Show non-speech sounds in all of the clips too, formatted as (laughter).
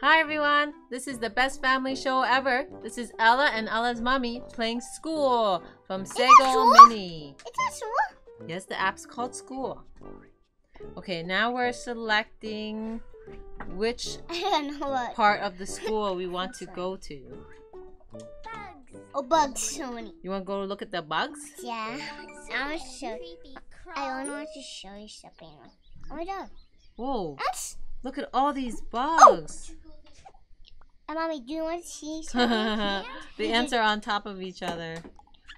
Hi everyone, this is the best family show ever. This is Ella and Ella's mommy playing School from Sago School? Mini. It's sure. Yes, the app's called School. Okay, now we're selecting which I don't know what. part of the school we want to go to. Oh, bugs, so many. You want to go look at the bugs? Yeah. I want to show. I only want to show you something. Oh my god. Whoa, That's. look at all these oh, bugs. And mommy, do you want to see (laughs) something? the ants are on top of each other.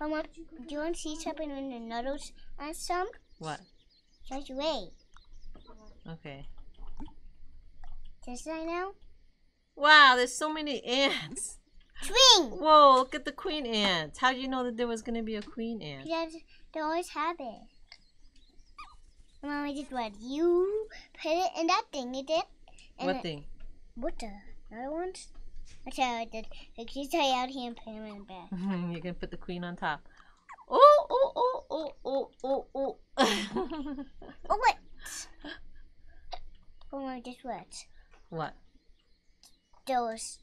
Oh, Mama, do you want to see something when the noodles on some? What? Just wait. Okay. Just right now. Wow, there's so many ants. Swing! Whoa, look at the queen ants. How did you know that there was going to be a queen ant? Because they always have it. Mommy, just what? You put it in that thing, you did? And What it- thing? What the? Other ones? That's how I did. Like, you tie out here and put them in the back. (laughs) you can put the queen on top. Oh, oh, oh, oh, oh, oh, oh. Oh, (laughs) what? Oh, my, just what? what? Those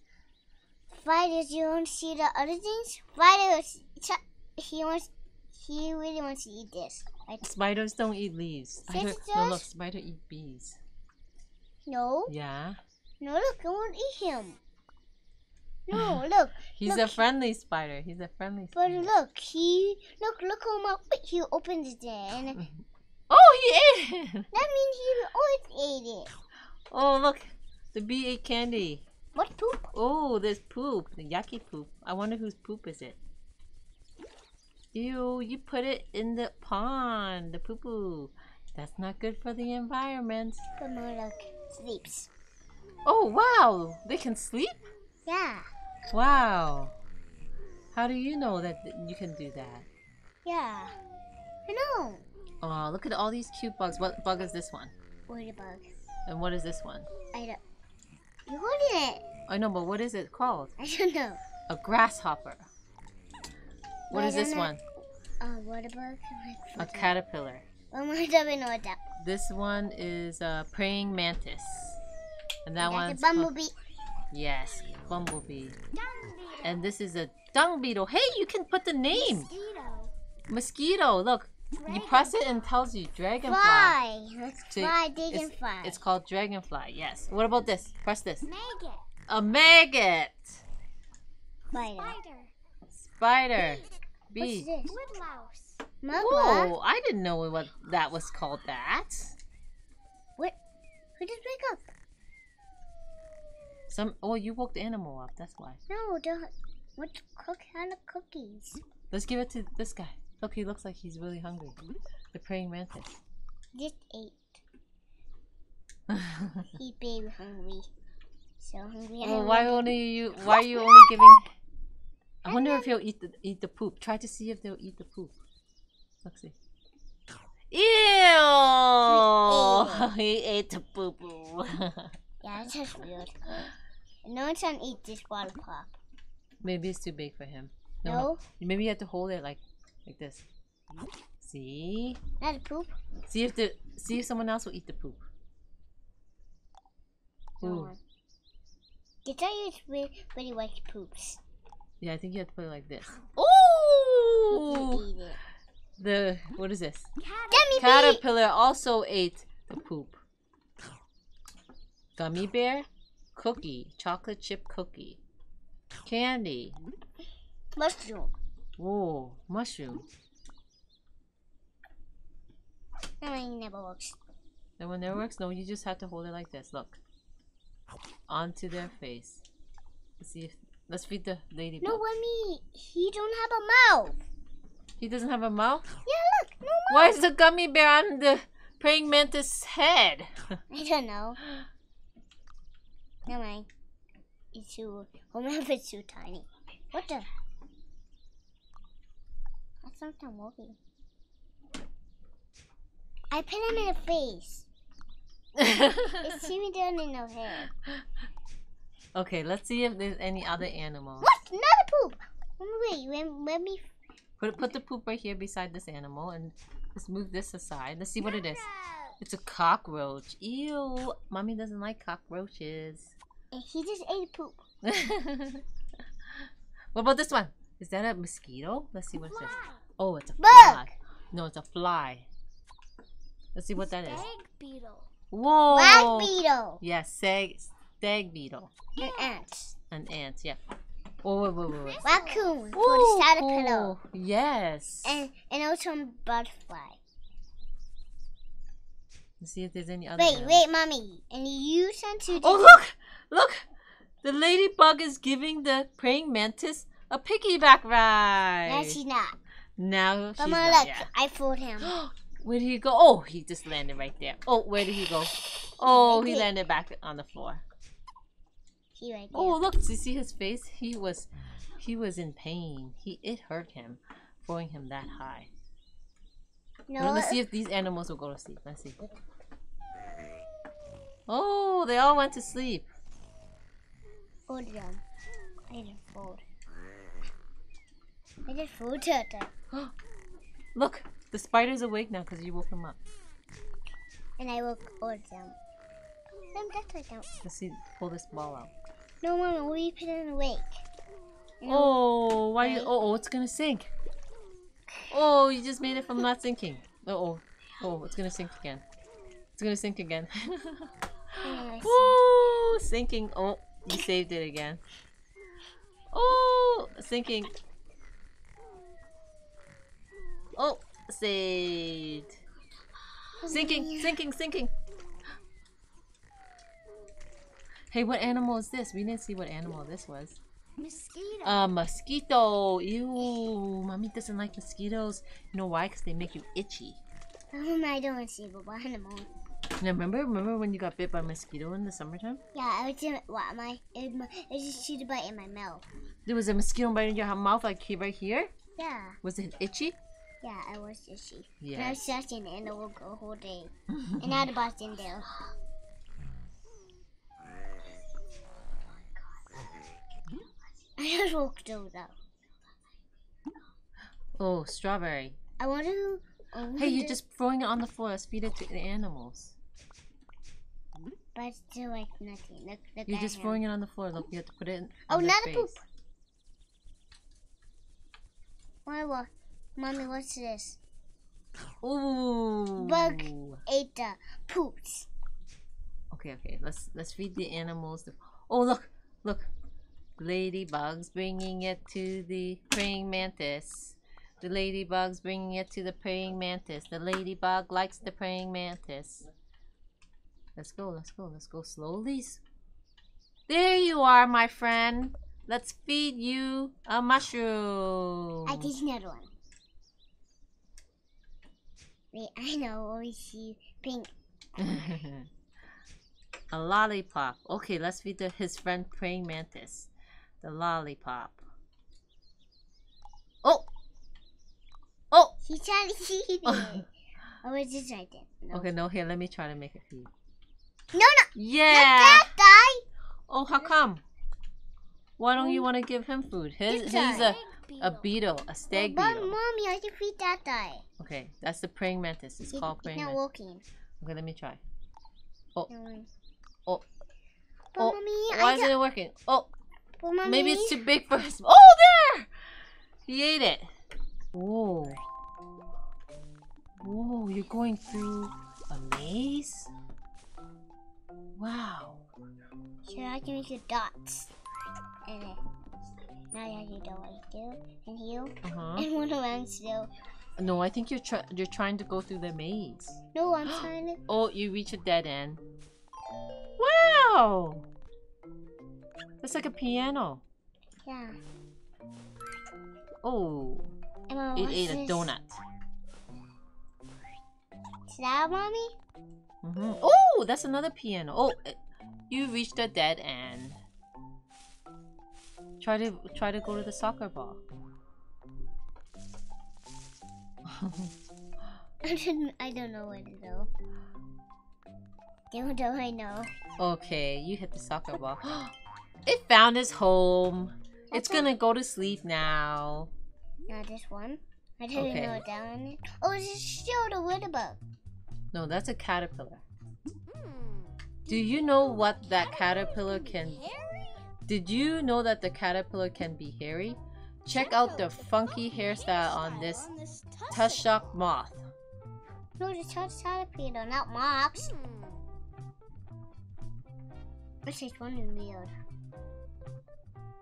fighters, you to see the other things? Fighters, he wants, he really wants to eat this. Right? Spiders don't eat leaves. Spider, no, look, spider eat bees. No, Yeah. no, look, I won't eat him. No, look, (laughs) He's Look. a friendly spider. He's a friendly but spider. look, he, look, look how much, wait, he opens it that (laughs) Oh, he ate it! (laughs) That means he always ate it. Oh, look. The bee ate candy. What poop? Oh, there's poop. The yucky poop. I wonder whose poop is it. Ew, you put it in the pond. The poo poo. That's not good for the environment. But more look, sleeps. Oh, wow. They can sleep? Yeah, Wow. How do you know that you can do that? yeah. I know. Oh, look at all these cute bugs. What bug is this one? Ladybug. And what is this one? I don't. You holding it? I know, but what is it called? I don't know. A grasshopper. What is this don't one? Uh, what about A caterpillar. I know what that. This one is a praying mantis. And that That's one's a bumblebee. Yes, bumblebee. And this is a dung beetle. Hey, you can put the name. Mosquito. Look, you press it and it tells you dragonfly. Fly. Let's See, fly, dig it's. It's called dragonfly. Yes. What about this? Press this. Maggot. A maggot. Spider. Spider. Spider. Bee. this? Woodlouse. Mugwort. Whoa! I didn't know what that was called. That. What? Who just wake up? Some. Oh, you woke the animal up. That's why. No, the what cook kind of cookies? Let's give it to this guy. Look, he looks like he's really hungry. The praying mantis. Just ate. (laughs) He baby hungry. So hungry. Well, why only you? Why are you only giving? I wonder if he'll eat the eat the poop. Try to see if they'll eat the poop. Let's see. Ew! he ate (laughs) the poo poo. (laughs) That's just weird. No one's gonna eat this water pop. Maybe it's too big for him. No, Maybe you have to hold it like like this. See? not a poop. See if the see if someone else will eat the poop. No Ooh. one. Tell you it's really, really like poops. Yeah, I think you have to put it like this. Ooh! The what is this? Bee. Caterpillar also ate the poop. Gummy bear, cookie, chocolate chip cookie, candy. Mushroom. Oh, mushroom. That one never works. That one never works. No, you just have to hold it like this. Look, onto their face. Let's see if let's feed the ladybug. No, mean, he don't have a mouth. He doesn't have a mouth. Yeah, look, no mouth. Why is the gummy bear on the praying mantis head? (laughs) I don't know. (laughs) Never mind. It's too. Or maybe it's too tiny. What the? That's something working. I put him in the face. (laughs) It's even down in the head. okay, let's see if there's any other animal. What? Not a poop. Wait, let, let me. Put put the poop right here beside this animal and let's move this aside. Let's see what it is. It's a cockroach. Ew. Mommy doesn't like cockroaches. And he just ate poop. (laughs) what about this one? Is that a mosquito? Let's see what it says. Oh, it's a Bug. fly. No, it's a fly. Let's see what that is. Stag beetle. Whoa! Black beetle. Yes, stag, stag beetle. An ant. And ants, yeah. Oh, wait, wait, wait, wait. Raccoon for Ooh, the caterpillar. cool. Yes. And and also a butterfly. Let's see if there's any other. Wait, animals. wait, mommy. And you sent to Oh, look! Look! The ladybug is giving the praying mantis a piggyback ride. No, she's not. now she's But not, look, yeah. I fooled him. (gasps) Where did he go? Oh, he just landed right there. Oh, where did he go? Oh, he landed back on the floor. He right oh, there. Oh, look! Do you see his face? He was, he was in pain. He it hurt him, throwing him that high. no, let's see if these animals will go to sleep. Let's see. Oh, they all went to sleep. Them. I didn't fold. I did fold turtle. Look, the spider's awake now because you woke him up. And I woke all of them. Them that's like them. Let's see, pull this ball out. No, mama, we put it awake. And Oh, why you? Oh, oh, it's gonna sink. Oh, you just made it from not sinking. Uh oh, oh, it's gonna sink again. It's gonna sink again. (laughs) oh, sinking. Oh, you saved it again. Oh, sinking. Oh, saved. Sinking, sinking, sinking. Hey, what animal is this? We didn't see what animal this was. Mosquito. A mosquito. Ew. Mommy doesn't like mosquitoes. You know why? Because they make you itchy. Um, I don't see, the moon. Now, remember, remember when you got bit by a mosquito in the summertime? Yeah, I was in what am I? It my, it was just shoot a bite in my mouth. There was a mosquito bite in your mouth, like here, right here. Yeah, Was it itchy? yeah, I was itchy. And I Yeah. was searching and it go a whole day. and now the boss in there. I just woke those up. Oh, strawberry. I who. Oh, I wonder, Hey, you're just throwing it on the floor. Let's feed it to the animals. But it's still like nothing. Look, look You're just him. throwing it on the floor. Look, you have to put it in. Oh, not a poop. What? Mommy, what's this? Ooh. Bug. Ate the poops. Okay, okay. Let's let's feed the animals. The... Oh, look, look. Ladybugs bringing it to the praying mantis. The ladybug's bringing it to the praying mantis. The ladybug likes the praying mantis. Let's go, let's go, let's go slowly. There you are, my friend. Let's feed you a mushroom. I did another one. Wait, I know. We see pink. (laughs) a lollipop. Okay, let's feed the, his friend praying mantis. The lollipop. Oh! Oh! He's trying to (laughs) eat (laughs) it. oh, it's just right there. No. Okay, no, here, let me try to make it feed. No, no. Yeah! That die. Oh, how come? Why don't you want to give him food? His, he's a, a beetle. a stag beetle. mommy, I can feed that guy. Okay, that's the praying mantis. It's called praying not mantis. walking. Okay, let me try. Oh. Oh. But Oh, mommy, Why isn't it working? Oh, but mommy, maybe it's (laughs) too big for his. Oh, there! He ate it. Whoa. Whoa, you're going through a maze? Wow. So I can make the dots. And now I can do what I do. And heal. Uh huh. And one around still. No, I think you're try- you're trying to go through the maze. No, I'm (gasps) trying to. Oh, you reach a dead end. Wow. That's like a piano. Yeah. Oh, Mama, it ate a donut. Is that mommy? Hmm Oh, that's another piano. Oh, uh, you reached a dead end. Try to try to go to the soccer ball. (laughs) I don't, I don't know where to go. Don't do I know? okay, you hit the soccer ball. (gasps) it found its home. It's gonna go to sleep now. Not this one. I didn't Okay. know what that one is. Oh, it's still the witter bug. No, that's a caterpillar. Do you know what that caterpillar can... Did you know that the caterpillar can be hairy? Check out the funky hairstyle on this tussock moth. No, the caterpillar, not moths. This is one weird.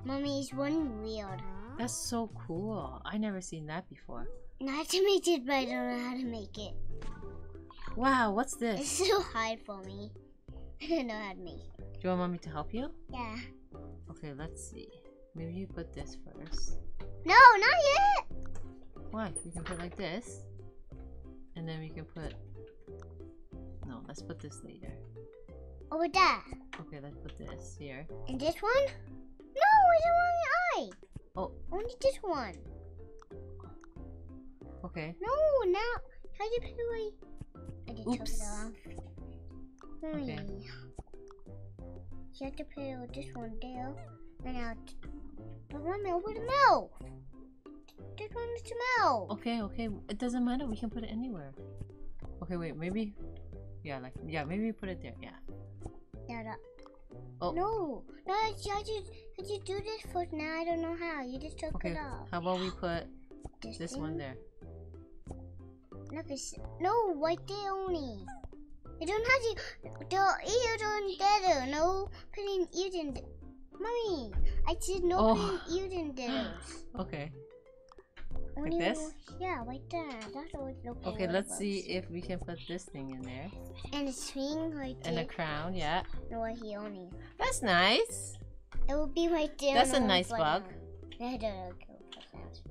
Mommy is one weird. That's so cool. I never seen that before. Not to make it, but I don't know how to make it. Wow, what's (laughs) this? It's so hard for me. (laughs) I don't know how to make it. Do you want mommy to help you? Yeah. Okay, let's see. Maybe you put this first. No, not yet. Why? We can put like this. And then we can put... No, let's put this later. Oh, Over there. Okay, let's put this here. And this one? No, it's the wrong eye. Oh. Only this one. Okay. No, now. How do you put away? Took Oops. off. Okay. Hmm. You have to put it with this one there. And now. But mommy, over the mouth. This one is the mouth. Okay, okay. It doesn't matter. We can put it anywhere. Okay, wait. Maybe... Yeah, like... Yeah, maybe put it there. Yeah. Yeah, that. Oh. No, no, I just, I just, do this first. Now I don't know how. You just took Okay. it off. How about we put this one there? No, no, right there only. I don't have to. The ears on there. No putting ears in. Mommy, I said no Oh. putting ears (gasps) in there. Okay. Only this? Yeah, right there. That's what it looks Okay, let's see if we can put this thing in there. And a swing right there. And a crown, yeah. no, right here only. That's nice. It will be right there. That's a nice bug. there go.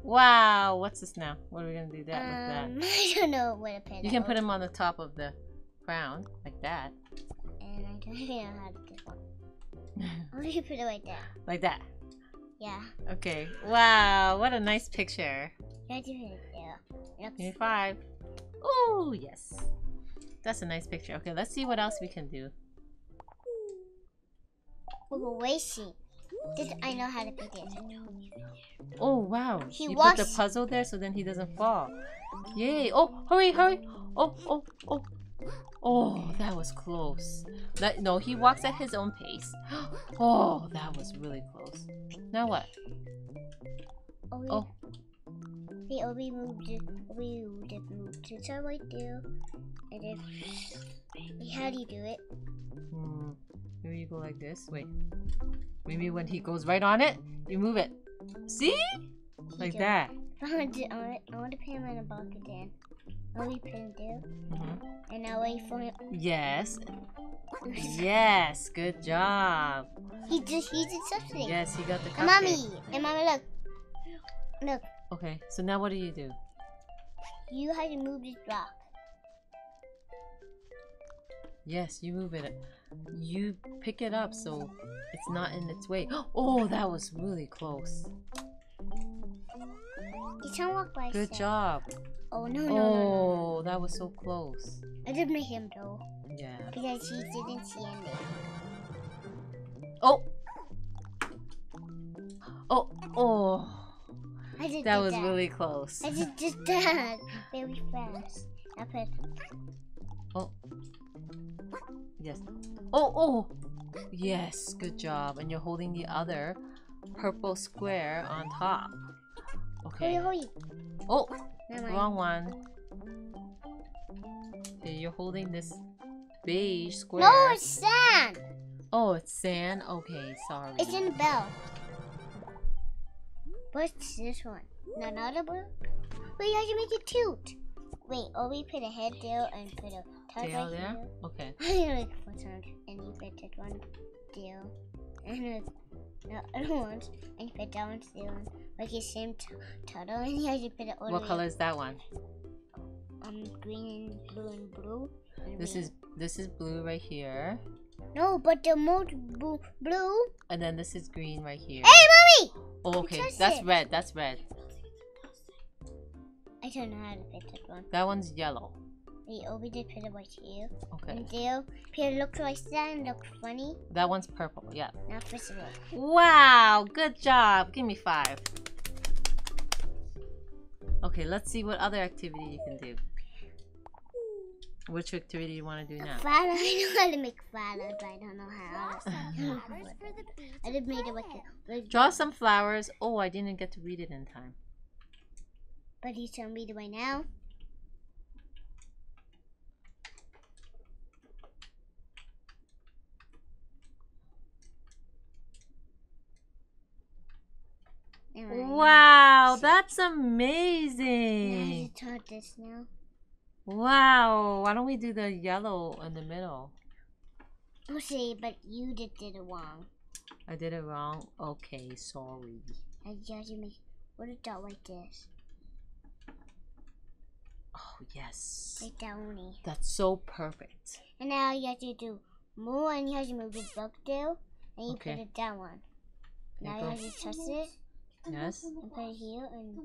Wow, what's this now? What are we gonna do that Um, with (laughs) I don't know where to put. You can put him on the top of the crown, like that. And I don't know how to do one. Or you put it right there. like that. Yeah. Okay. Wow, what a nice picture. You have to put it there. Give me five. Oh, yes. That's a nice picture. Okay, let's see what else we can do. We will racing. This I know how to put this. Oh, wow. He you put the puzzle there so then he doesn't fall. Yay. Oh, hurry, hurry. Oh, oh, oh. Oh, that was close. That, no, he walks at his own pace. (gasps) Oh, that was really close. Now what? Oh, Oh. we, oh, we moved it. We moved it. Moved it. So right there. And then. How do you do it? Hmm. Maybe you go like this. Wait. Maybe when he goes right on it, you move it. See? Like that. (laughs) I want to, I want to, I want to put him in a bucket then. Oh, we put him there. Mhm. And now wait for him. Yes. (laughs) Yes. Good job. He just, he did something. Yes, he got the And cupcake. mommy, and mommy, look. Look, Okay, so now what do you do? you have to move this rock. Yes, you move it. You pick it up so it's not in its way. (gasps) Oh, that was really close. You can't walk by Good job. Oh no no no no! Oh, that was so close. I did make him though Yeah. because he didn't see any. Oh. Oh, oh. That was that. really close. I just did (laughs) that very fast. I put Oh. Yes. Oh, oh. Yes, good job. And you're holding the other purple square on top. Okay. Oh, wrong one. Okay, you're holding this beige square. No, it's sand. Oh, it's sand. Okay, sorry. It's in the bell. What's this one? No, not a blue. Wait, you have to make it cute. Wait, or we put a head there and put a tail right there. here. Okay. (laughs) (laughs) I don't like. And you put that one there. And uh, the other ones. And you put that one there. Like the same turtle. And you have to put it all What color way is that one? um, green and blue and blue. and This green. is this is blue right here, No, but the most blue. blue. and then this is green right here. Hey, mommy! Oh, okay, that's it. red. That's red. I don't know how to put that one. That one's yellow. Wait, oh, we did put it right here. Okay. And there, here looks like that and looks funny. That one's purple. Yeah. Now first of all, Wow, good job. Give me five. Okay, let's see what other activity you can do. Which activity do you want to do now? Flower. (laughs) I know how to make flowers, but I don't know how. Some (laughs) (laughs) for the beach. I just made it with the. Draw some flowers. Oh, I didn't get to read it in time. But he's telling me the way now. Alright. Wow, that's amazing. start this now. Wow, why don't we do the yellow in the middle? Okay, but you just did it wrong. I did it wrong. Okay, sorry. I just make what a dot like this. Oh, yes. Like that only. That's so perfect. And now you have to do more and you have to move the book there. And you Okay. put it down one. Now you you have to touch it Yes. and put it here and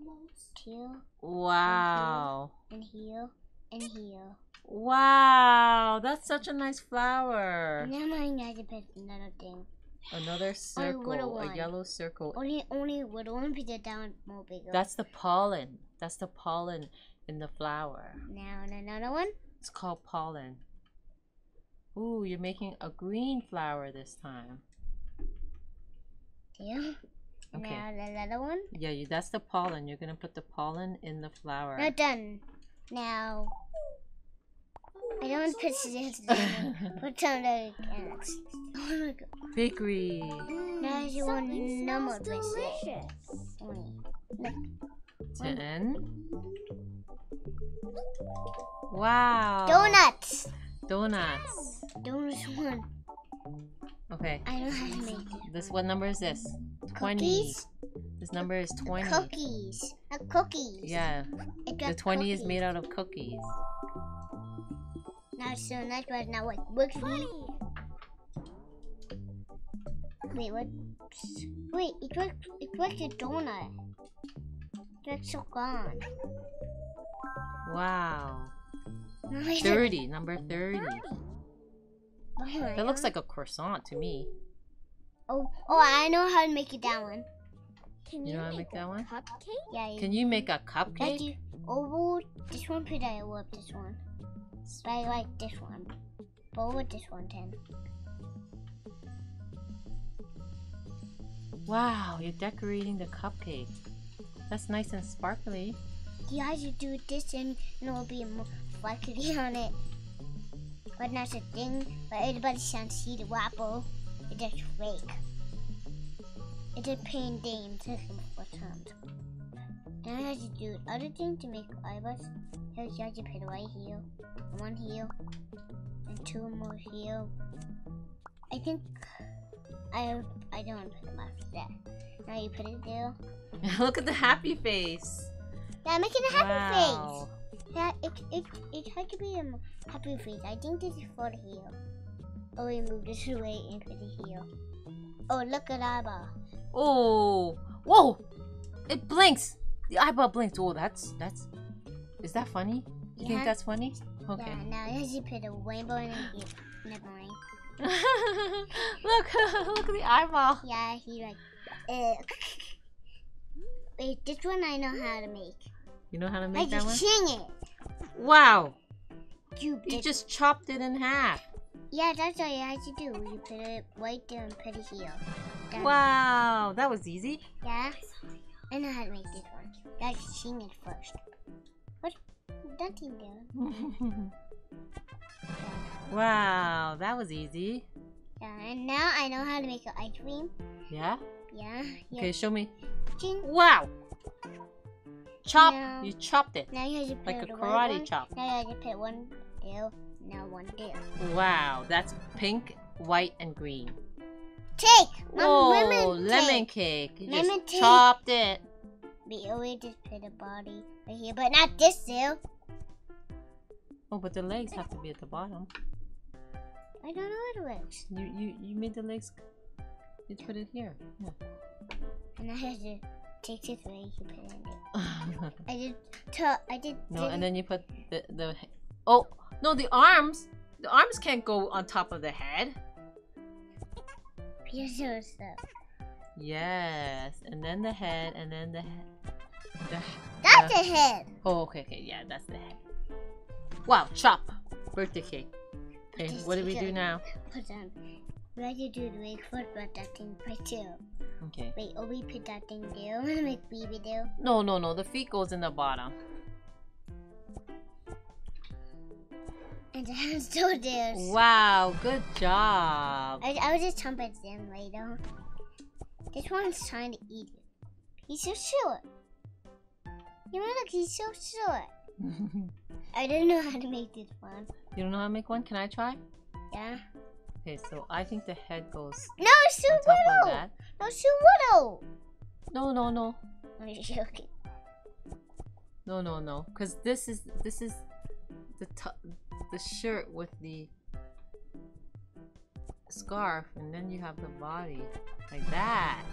here Wow. and here and here. Wow, that's such a nice flower. Now I have to put another thing. Another circle, little a yellow circle. Only only little one put it down more bigger. That's the pollen. That's the pollen in the flower. now and another one. It's called pollen. Ooh, you're making a green flower this time. There. Okay. Now the other one. Yeah, you, that's the pollen. You're gonna put the pollen in the flower. Not done. Now I don't want to put scissors down. (laughs) Put some other cans. Oh my god. Bakery. Mm, now you want Something number sounds this. delicious. Only. Ten. Wow. Donuts. Donuts. Donuts one. Okay. I know how to make it. This what number is this? Twenty. Cookies. This number is twenty. Cookies. A cookies. Yeah. The twenty is made out of cookies. Now so nice, but now what? Works for me. Wait, what? Wait, it was it was a donut. That's so gone. Wow. Thirty. Number thirty. Oh, That looks like a croissant to me. Oh, oh, I know how to make it that one. Can You you, know how to make make that one? cupcake? Yeah, you. Can you make a Like cupcake? you oval. This one, put I love this one. But I like this one. But with this one, then. Wow, you're decorating the cupcake. That's nice and sparkly. You have to do this and it'll be more flaky (laughs) on it. But not a thing. But everybody can see the wobble. It's just fake. It's a pain thing to for times. Then I have to do other thing to make eyebrows. Here you have to put right here, one here, and two more here. I think I I don't want to put them after that. Now you put it there. (laughs) Look at the happy face. Yeah, I'm making a happy face. Yeah, it it it had to be a happy face. I think this is for here. Oh, we move this (laughs) away and put it here. Oh, look at eyeball. Oh, whoa! It blinks. The eyeball blinks. Oh, that's that's. Is that funny? You think that's funny? Okay. Yeah, now I to put a rainbow in it. Never mind. (laughs) look, (laughs) look at the eyeball. Yeah, he like. Uh, wait, this one I know how to make. You know how to I make that can one? sing it. Wow! You, You just chopped it in half. Yeah, that's all you had to do. You put it right there and put it here. Wow, that was easy. Yeah. I know how to make this one. Gotta sing it first. What? Nothing (laughs) there. wow, that was easy. Yeah, and now I know how to make an ice cream. Yeah? Yeah. Yeah. Okay, show me. Ching. Wow! Chop! No. You chopped it. Now you have to put Like a karate one. chop. Now you have to put one there. Now one there. Wow, that's pink, white, and green. Take. Um, Mom, Oh, lemon lemon cake. cake. You Lemon just cake. chopped it. We always just put a body right here, but not this there. Oh, but the legs have to be at the bottom. I don't know how it works. You you you made the legs. You put it here. Yeah. And I have to take this way. You put it in there. (laughs) I did. I did. no, and then you put the the. Oh no, the arms. The arms can't go on top of the head. Your. Yes, and then the head, and then the head. The, That's the- a head. Oh, okay, okay, yeah, that's the head. Wow, chop. birthday cake. Okay, what do we do now? Put on. We have to do the wake foot, but that thing right too. Okay. Wait, oh, we put that thing there. Make baby do. No, no, no. The feet goes in the bottom. And the hands still there. Wow, good job. I, I was just jumping in later. This one's trying to eat it. He's so short. You know, look, he's so short. (laughs) I don't know how to make this one. You don't know how to make one? Can I try? Yeah. Okay, so I think the head goes No, it's too on top of little. No, too little. No, no, no. (laughs) I'm joking. No, no, no. Cause this is this is the t- the shirt with the scarf, and then you have the body like that.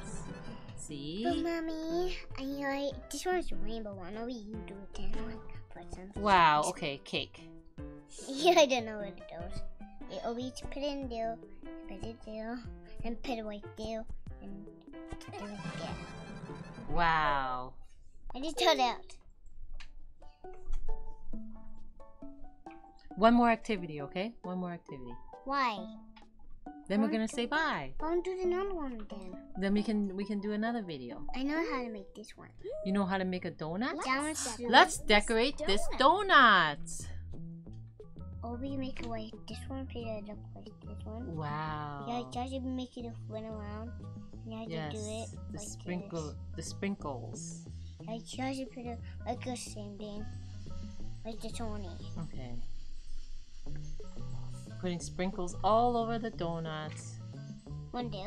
See? But mommy, I like this one's a rainbow one. Maybe you do it then. Like, put some. Wow. Okay, cake. Yeah, (laughs) I don't know what it does. It always put in there, put it there, and put it right there, and do it again. Wow. I just told out. One more activity, okay? One more activity. Why? Then we're gonna two, say bye. Don't do another one then. Then we can we can do another video. I know how to make this one. You know how to make a donut? That one's so- Let's decorate this donut. Or we make it like this one, put it look like this one. Wow. Yeah, Wow. just make it run around. Yeah, you Yes. do it The like sprinkle the sprinkles. This. I just put it like the same thing, like the Tony. Okay. Putting sprinkles all over the donuts. One day.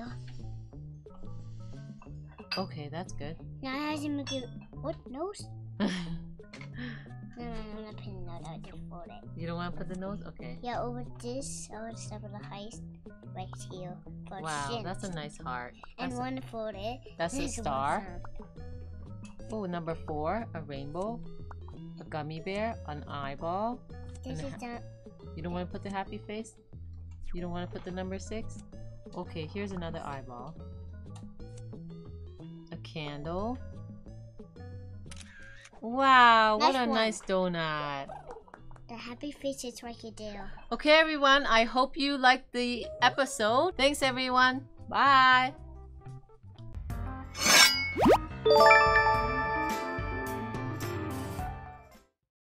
Okay, that's good. Now I have to make it. What nose? (laughs) No, no, no, I'm not putting nose. I just fold it. you don't want to put the nose? Okay. Yeah, over this, I would step on the heist right here for Wow, shins. that's a nice heart. And a, one fold it. that's a make it one star. oh, number four, a rainbow, a gummy bear, an eyeball. This is not. You don't want to put the happy face? You don't want to put the number six? Okay, here's another eyeball. A candle. Wow, what a one. nice donut. The happy face is right there. Okay, everyone, I hope you liked the episode. Thanks, everyone. Bye.